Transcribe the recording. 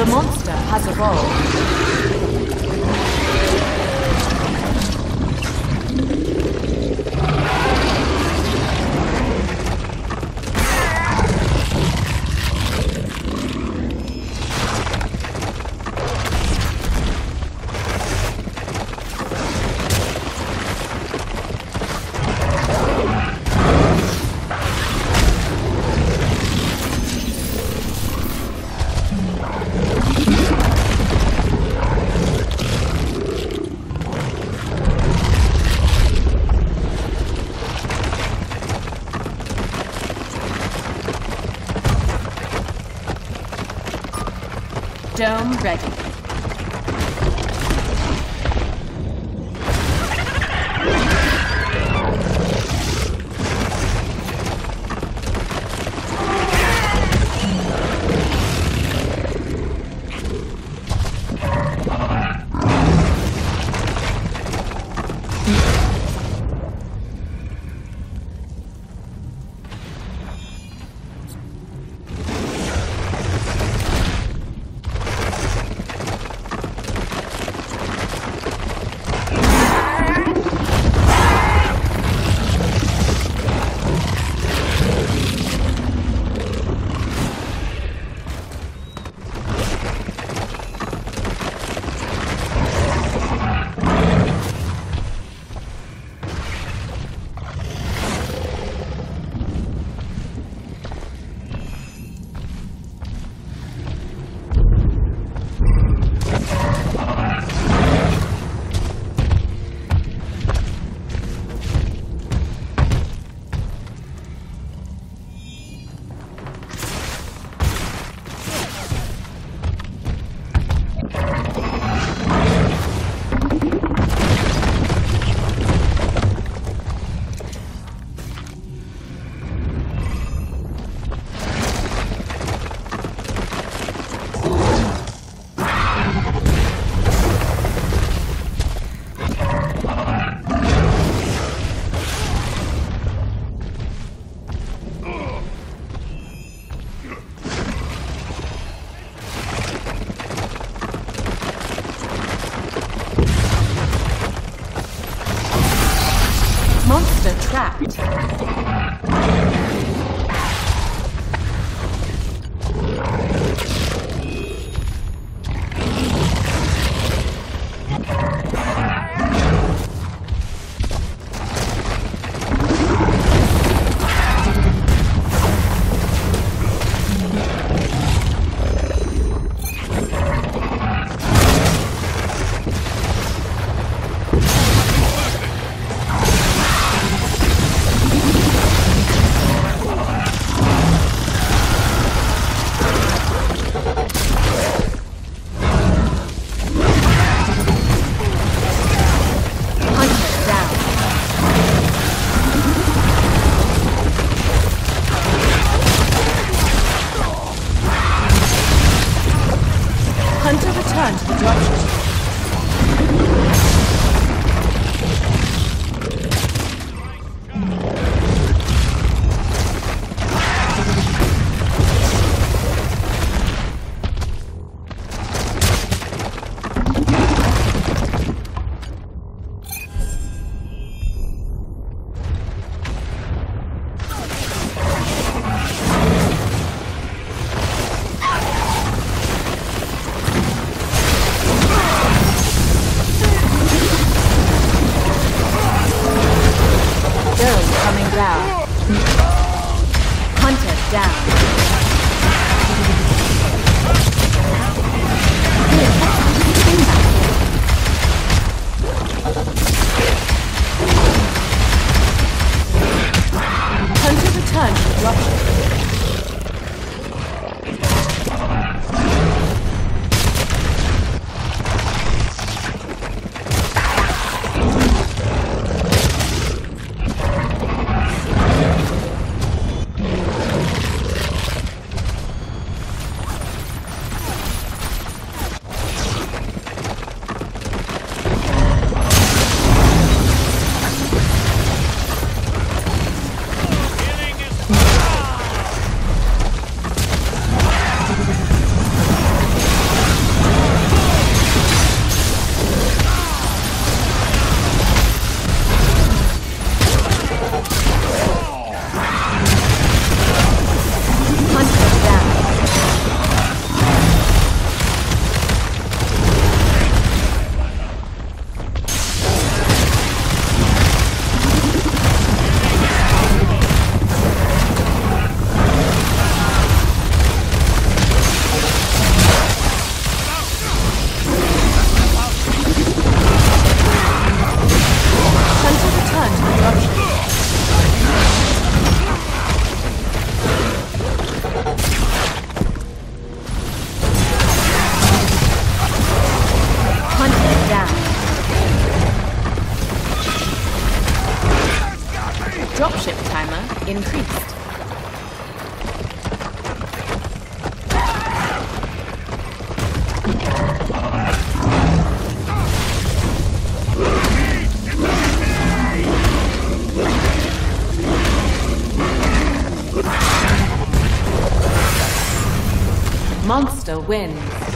The monster has evolved. Ready. increased. Monster wins.